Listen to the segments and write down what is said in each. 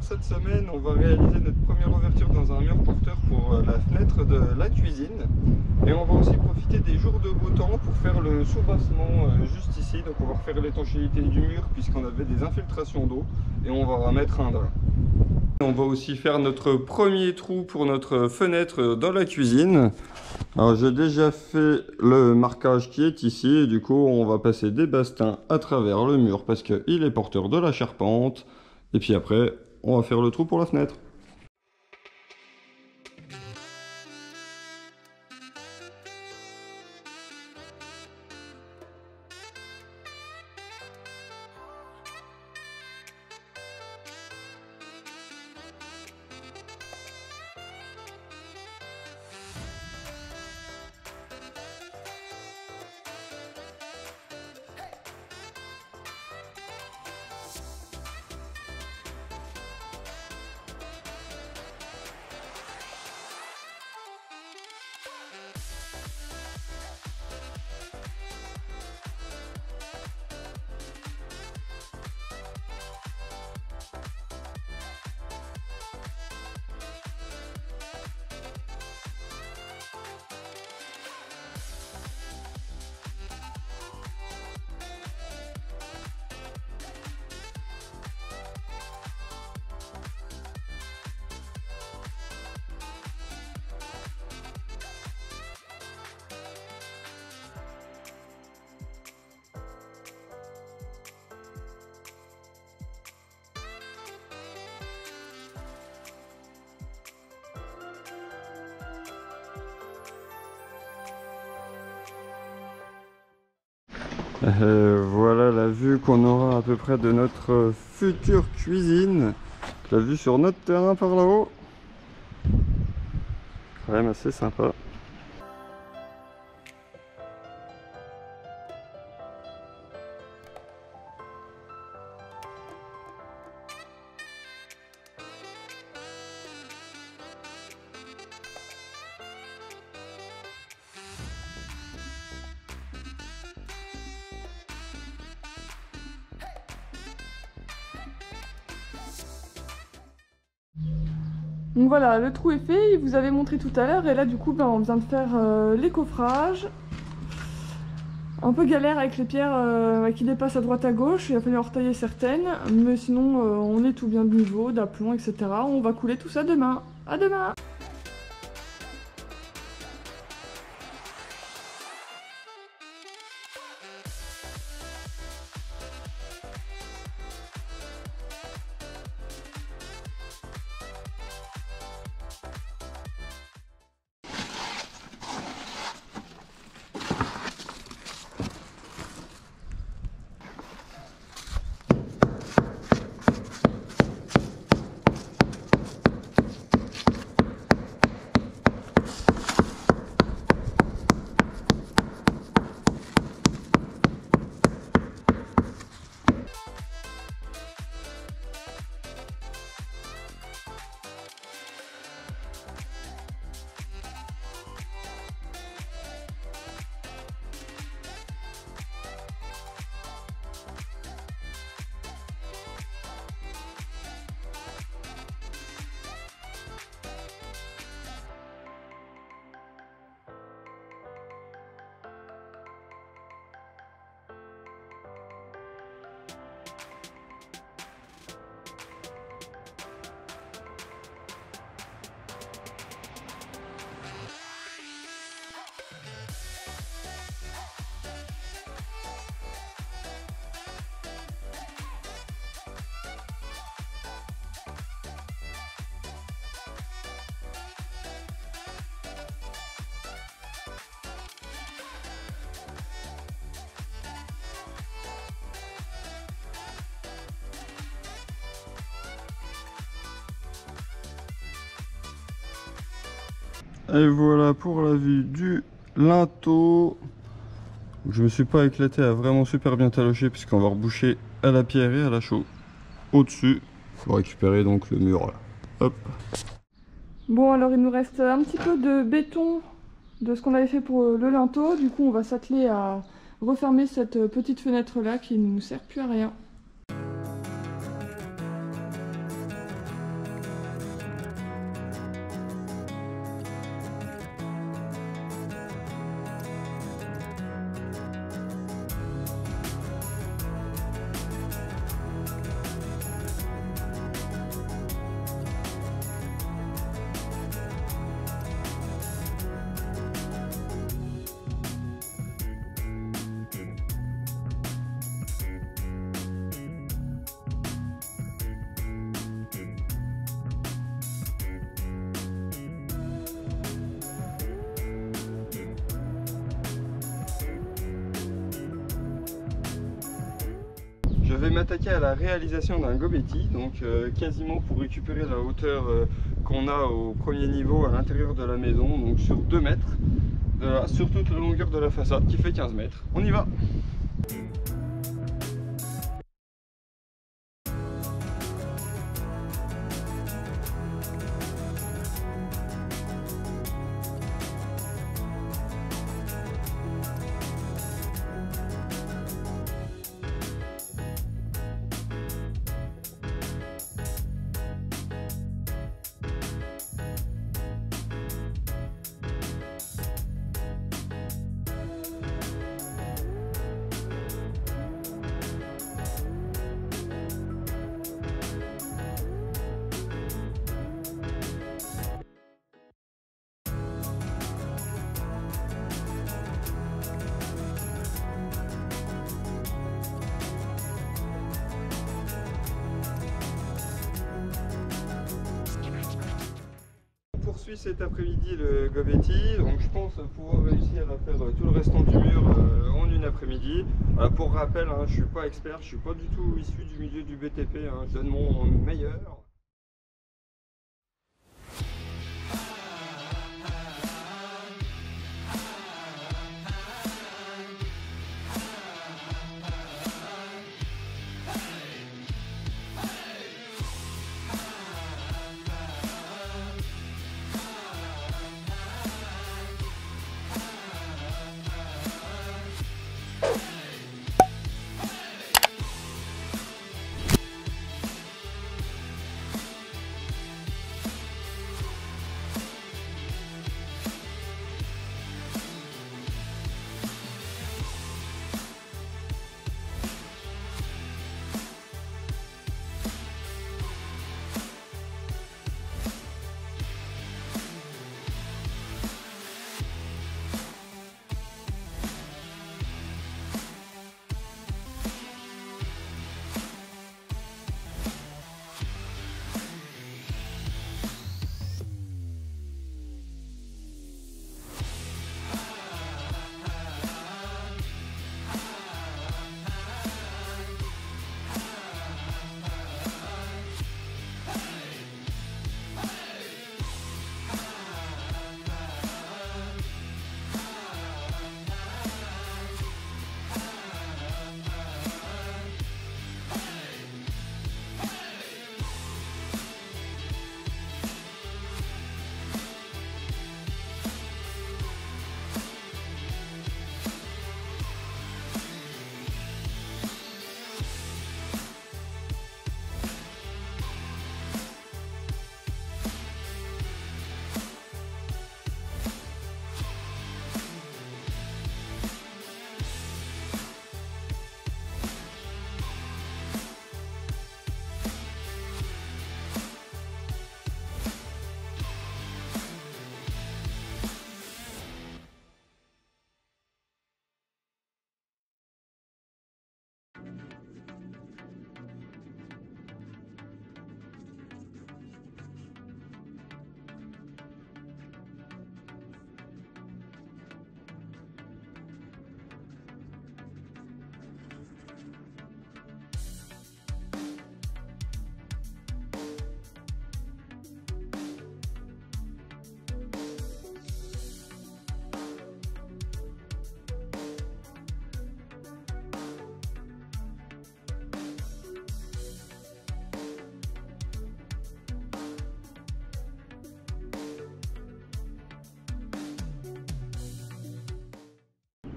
Cette semaine, on va réaliser notre première ouverture dans un mur porteur pour euh, la fenêtre de la cuisine. Et on va aussi profiter des jours de beau temps pour faire le soubassement euh, juste ici. Donc on va refaire l'étanchéité du mur puisqu'on avait des infiltrations d'eau et on va remettre un drain. On va aussi faire notre premier trou pour notre fenêtre dans la cuisine. Alors j'ai déjà fait le marquage qui est ici et du coup on va passer des bastins à travers le mur parce qu'il est porteur de la charpente. Et puis après on va faire le trou pour la fenêtre. Euh, voilà la vue qu'on aura à peu près de notre future cuisine. La vue sur notre terrain par là-haut. Quand même assez sympa. Donc voilà, le trou est fait, il vous avait montré tout à l'heure et là du coup ben, on vient de faire euh, les coffrages. Un peu galère avec les pierres euh, qui dépassent à droite à gauche, il a fallu en retailler certaines, mais sinon euh, on est tout bien de niveau, d'aplomb, etc. On va couler tout ça demain. À demain Et voilà pour la vue du linteau. Je me suis pas éclaté à vraiment super bien talocher puisqu'on va reboucher à la pierre et à la chaux au-dessus. Faut récupérer donc le mur là. Hop. Bon alors il nous reste un petit peu de béton de ce qu'on avait fait pour le linteau. Du coup on va s'atteler à refermer cette petite fenêtre là qui ne nous sert plus à rien. Vais m'attaquer à la réalisation d'un gobetti, donc euh, quasiment pour récupérer la hauteur euh, qu'on a au premier niveau à l'intérieur de la maison, donc sur 2 mètres, sur toute la longueur de la façade qui fait 15 mètres. On y va cet après-midi le Govetti, donc je pense pouvoir réussir à faire tout le restant du mur euh, en une après-midi. pour rappel, hein, je suis pas expert, je suis pas du tout issu du milieu du BTP, hein, je donne mon meilleur.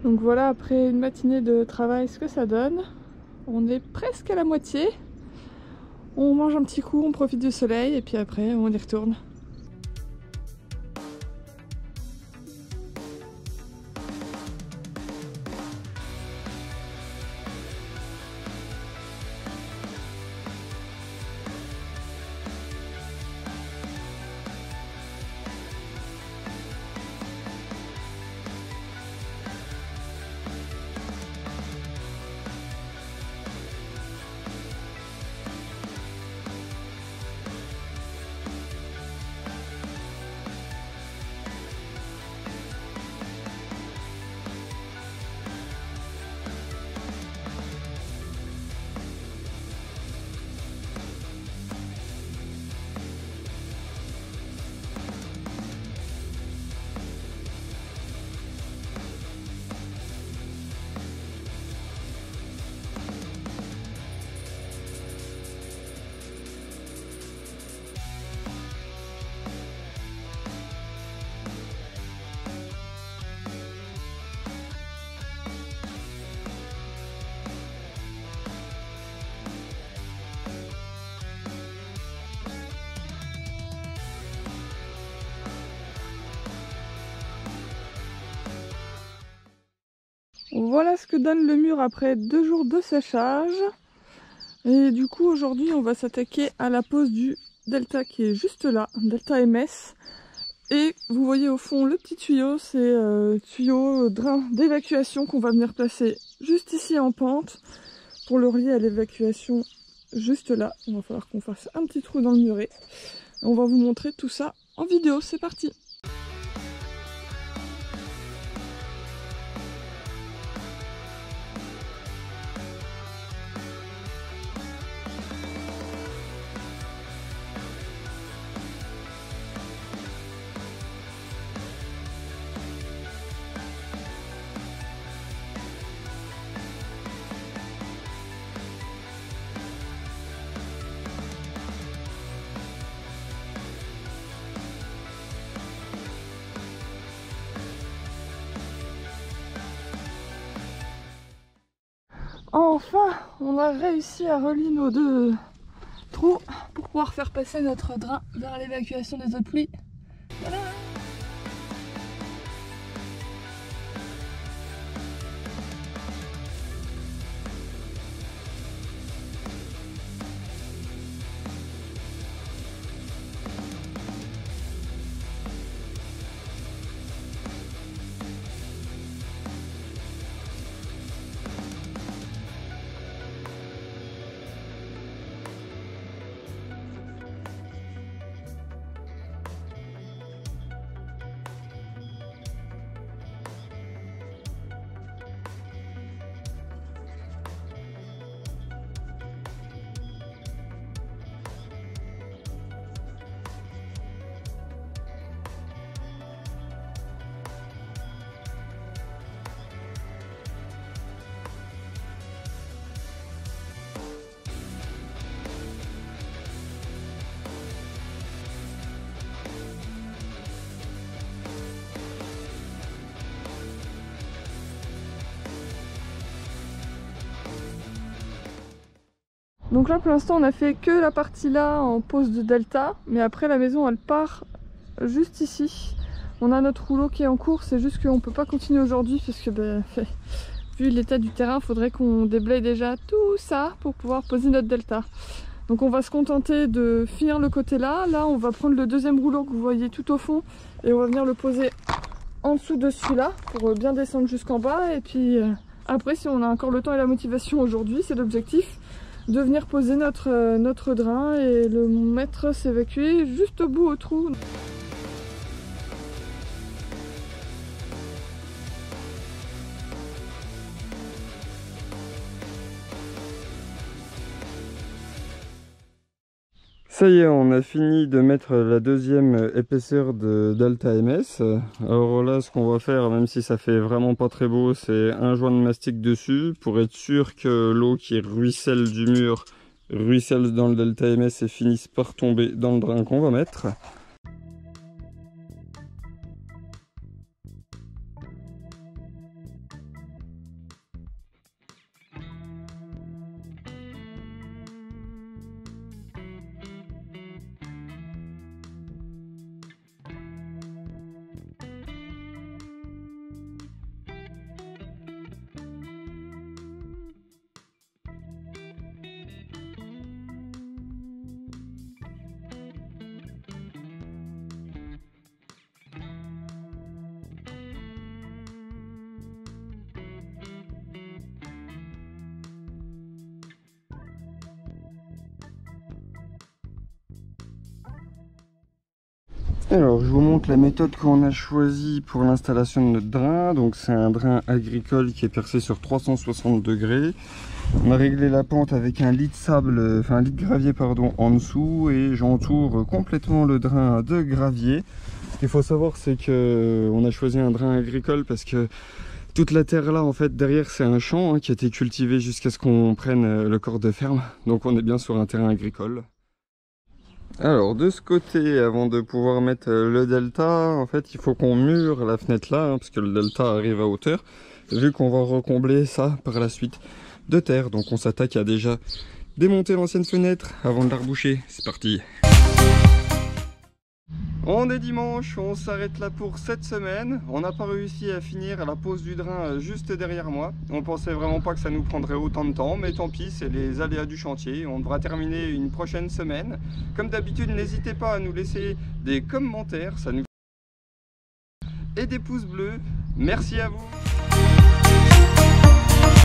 Donc voilà, après une matinée de travail, ce que ça donne. On est presque à la moitié. On mange un petit coup, on profite du soleil et puis après on y retourne. Voilà ce que donne le mur après deux jours de séchage. Et du coup aujourd'hui on va s'attaquer à la pose du delta qui est juste là, delta MS. Et vous voyez au fond le petit tuyau, c'est euh, tuyau drain d'évacuation qu'on va venir placer juste ici en pente pour le relier à l'évacuation juste là. Il va falloir qu'on fasse un petit trou dans le muret. On va vous montrer tout ça en vidéo, c'est parti On a réussi à relier nos deux trous pour pouvoir faire passer notre drain vers l'évacuation des eaux de pluie. Donc là pour l'instant on a fait que la partie là en pose de delta mais après la maison elle part juste ici. On a notre rouleau qui est en cours, c'est juste qu'on peut pas continuer aujourd'hui parce que ben, vu l'état du terrain il faudrait qu'on déblaye déjà tout ça pour pouvoir poser notre delta. Donc on va se contenter de finir le côté là. Là on va prendre le deuxième rouleau que vous voyez tout au fond et on va venir le poser en dessous de celui-là pour bien descendre jusqu'en bas et puis euh, après si on a encore le temps et la motivation aujourd'hui c'est l'objectif de venir poser notre, euh, notre drain et le mettre s'évacuer juste au bout au trou. Ça y est, on a fini de mettre la deuxième épaisseur de Delta MS. Alors là, ce qu'on va faire, même si ça fait vraiment pas très beau, c'est un joint de mastic dessus pour être sûr que l'eau qui ruisselle du mur ruisselle dans le Delta MS et finisse par tomber dans le drain qu'on va mettre. Alors je vous montre la méthode qu'on a choisie pour l'installation de notre drain. Donc c'est un drain agricole qui est percé sur 360 degrés. On a réglé la pente avec un lit de sable, enfin un lit de gravier pardon en dessous et j'entoure complètement le drain de gravier. Ce qu'il faut savoir c'est que on a choisi un drain agricole parce que toute la terre là en fait derrière c'est un champ hein, qui a été cultivé jusqu'à ce qu'on prenne le corps de ferme. Donc on est bien sur un terrain agricole. Alors de ce côté, avant de pouvoir mettre euh, le delta, en fait il faut qu'on mure la fenêtre là, hein, parce que le delta arrive à hauteur, vu qu'on va recombler ça par la suite de terre. Donc on s'attaque à déjà démonter l'ancienne fenêtre avant de la reboucher. C'est parti On est dimanche, on s'arrête là pour cette semaine. On n'a pas réussi à finir la pose du drain euh, juste derrière moi. On pensait vraiment pas que ça nous prendrait autant de temps, mais tant pis, c'est les aléas du chantier. On devra terminer une prochaine semaine. Comme d'habitude, n'hésitez pas à nous laisser des commentaires, ça nous et des pouces bleus. Merci à vous